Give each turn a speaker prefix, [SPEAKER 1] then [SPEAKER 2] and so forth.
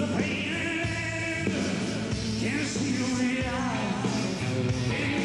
[SPEAKER 1] Can't see the way out.